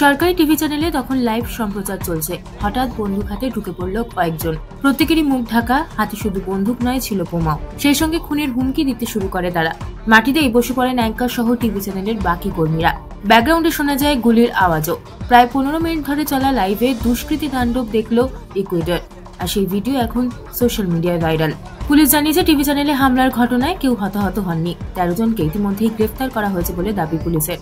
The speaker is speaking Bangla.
সরকারি টিভি চ্যানেলে তখন লাইভ সম্প্রচার চলছে। হঠাৎ বন্দুক হাতে ঢুকে পড়ল কয়েকজন। প্রত্যেকেরই মুখ ঢাকা, হাতে শুধু বন্দুক নয়, ছিল বোমাও। সেই সঙ্গে খুনের হুমকি দিতে শুরু করে তারা। মাটিতেই বসে পড়েন অ্যাঙ্কার সহ টিভি চ্যানেলের বাকি কর্মীরা। ব্যাকগ্রাউন্ডে শোনা যায় গুলির আওয়াজও। প্রায় পনেরো মিনিট ধরে চলা লাইভে দুষ্কৃতী তাণ্ডব দেখল ইকুয়েডর। আর সেই ভিডিও এখন সোশ্যাল মিডিয়ায় ভাইরাল। পুলিশ জানিয়েছে টিভি চ্যানেলে হামলার ঘটনায় কেউ হতাহত হননি। তেরো জনকে ইতিমধ্যেই গ্রেফতার করা হয়েছে বলে দাবি পুলিশের।